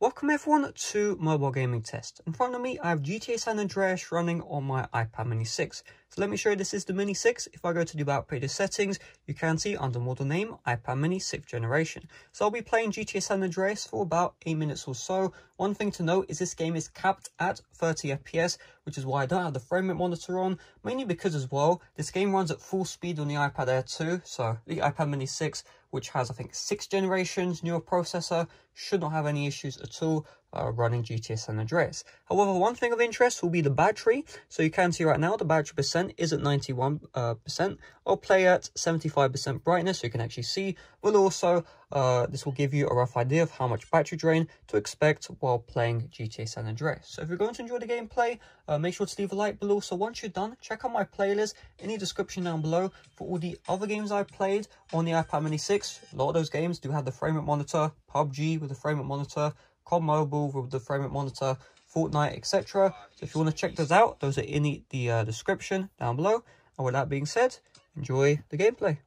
Welcome everyone to Mobile Gaming Test. In front of me I have GTA San Andreas running on my iPad mini 6. So let me show you this is the mini 6. If I go to the about page settings, you can see under model name iPad mini 6th generation. So I'll be playing GTA San Andreas for about 8 minutes or so. One thing to note is this game is capped at 30 FPS, which is why I don't have the frame rate monitor on, mainly because as well, this game runs at full speed on the iPad Air 2, so the iPad mini 6 which has, I think, six generations, newer processor, should not have any issues at all uh, running GTA San Andreas. However, one thing of interest will be the battery. So you can see right now the battery percent is at 91%. Uh. I'll play at 75% brightness so you can actually see, but also uh, this will give you a rough idea of how much battery drain to expect while playing GTA San Andreas. So if you're going to enjoy the gameplay, uh, make sure to leave a like below. So once you're done, check out my playlist in the description down below for all the other games I played on the iPad mini 6. A lot of those games do have the frame rate monitor, PUBG with the frame rate monitor, COD Mobile with the frame rate monitor, Fortnite, etc. So if you want to check those out, those are in the, the uh, description down below. And with that being said, enjoy the gameplay.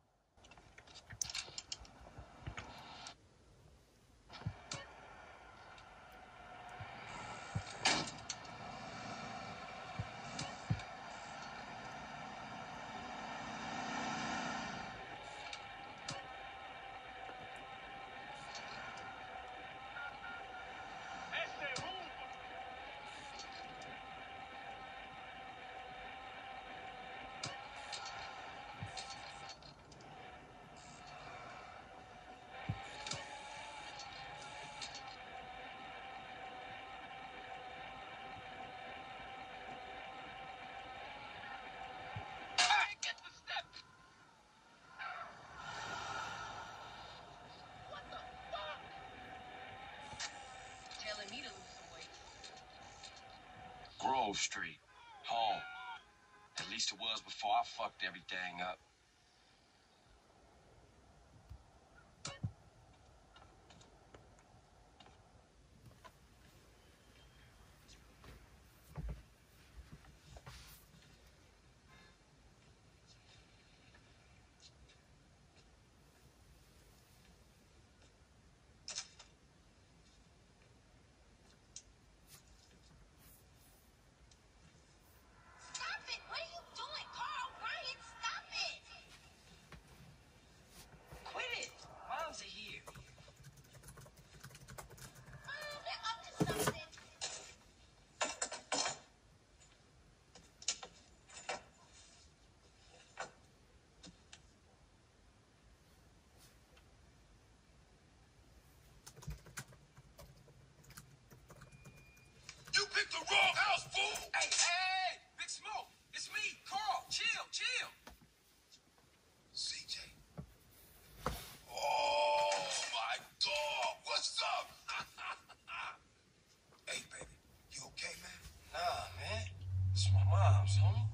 Grove Street. Home. At least it was before I fucked everything up. the wrong house, fool! Hey, hey, Big Smoke, it's me, Carl. Chill, chill. CJ. Oh, my God. What's up? hey, baby, you okay, man? Nah, man. It's my mom's, homie.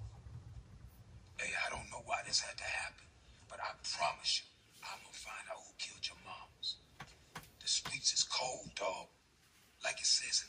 Hey, I don't know why this had to happen, but I promise you, I'm gonna find out who killed your moms. The streets is cold, dog. Like it says in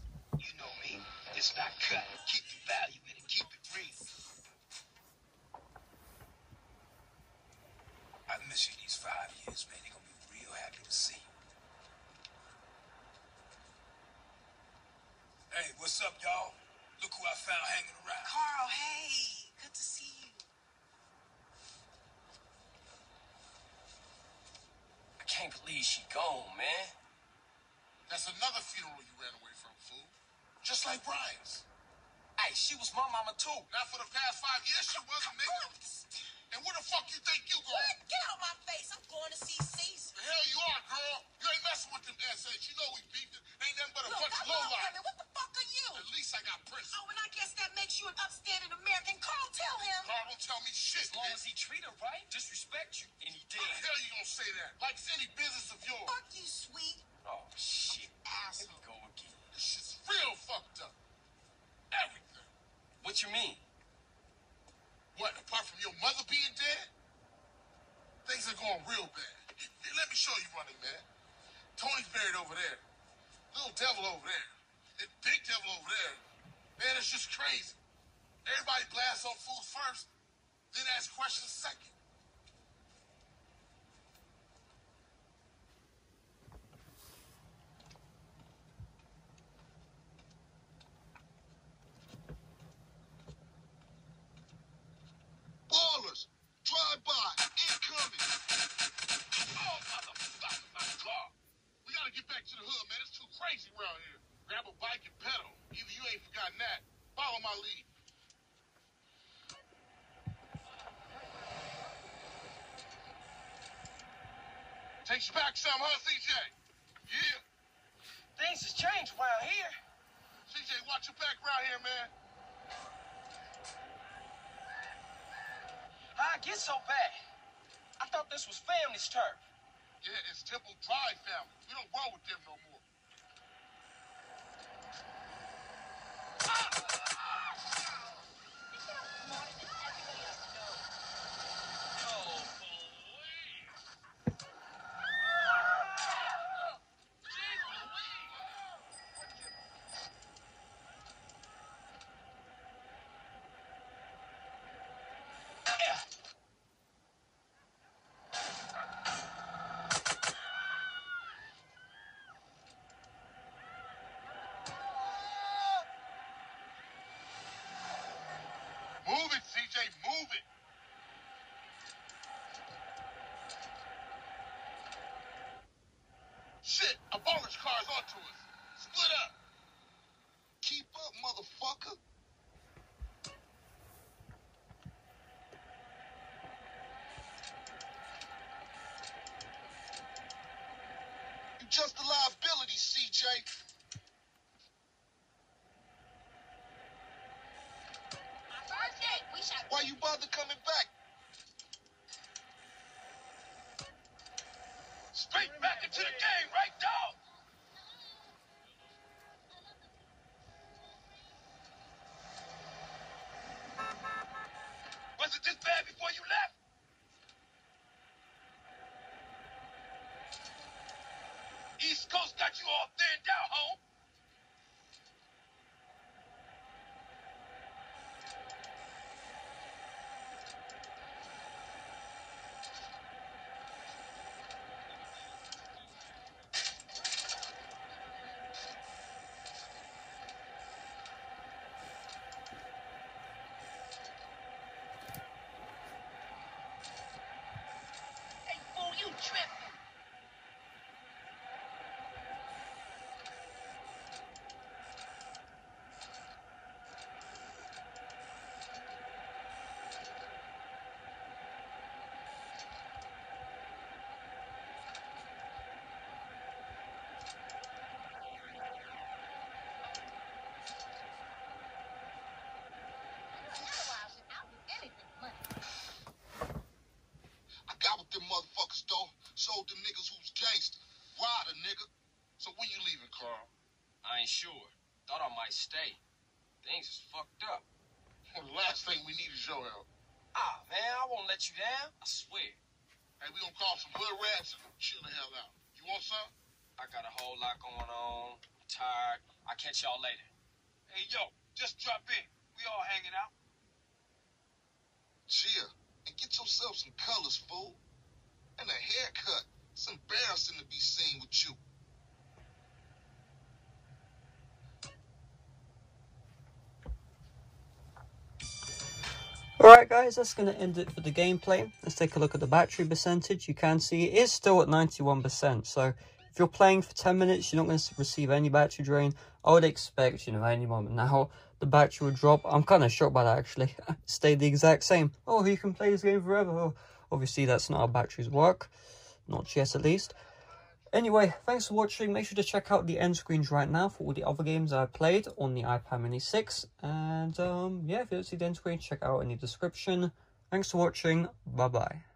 can't believe she gone, man. That's another funeral you ran away from, fool. Just like Brian's. Hey, she was my mama too. Not for the past five years, she wasn't, nigga. And where the fuck you think you going? sweet. Oh, shit. Asshole. Go again. This shit's real fucked up. Everything. What you mean? Takes you back some, huh, CJ? Yeah. Things has changed around here. CJ, watch your back around here, man. How I get so bad? I thought this was family's turf. Yeah, it's Temple Drive family. We don't roll with them no more. Move it, CJ, move it. Shit, a Ballas car's onto us. Split up. Keep up, motherfucker. You just a liability, CJ. Why you bother coming back? Straight back into the game, right, dog? Was it this bad before you left? East Coast got you all thinned out, home. Hey, fool, you tripping. Realizing I'll do anything for money. I got with them motherfuckers though. Showed them niggas who's gangster. Ride a nigga. So when you leaving, Carl? I ain't sure. Thought I might stay. Things is fucked up. Well, the last thing we need is your help. Ah, man, I won't let you down. I swear. Hey, we gonna call some hood rats and chill the hell out. You want some? I got a whole lot going on. I'm tired. I'll catch y'all later. Hey, yo, just drop in. We all hanging out. Chill and get yourself some colors, fool. And a haircut. It's embarrassing to be seen with you. Alright guys, that's going to end it for the gameplay. Let's take a look at the battery percentage. You can see it is still at 91%. So if you're playing for 10 minutes, you're not going to receive any battery drain. I would expect, you know, any moment now, the battery would drop. I'm kind of shocked by that actually. Stayed the exact same. Oh, you can play this game forever. Oh, Obviously, that's not how batteries work. Not yet at least. Anyway, thanks for watching. Make sure to check out the end screens right now for all the other games I played on the iPad Mini 6. And um, yeah, if you don't see the end screen, check out in the description. Thanks for watching. Bye-bye.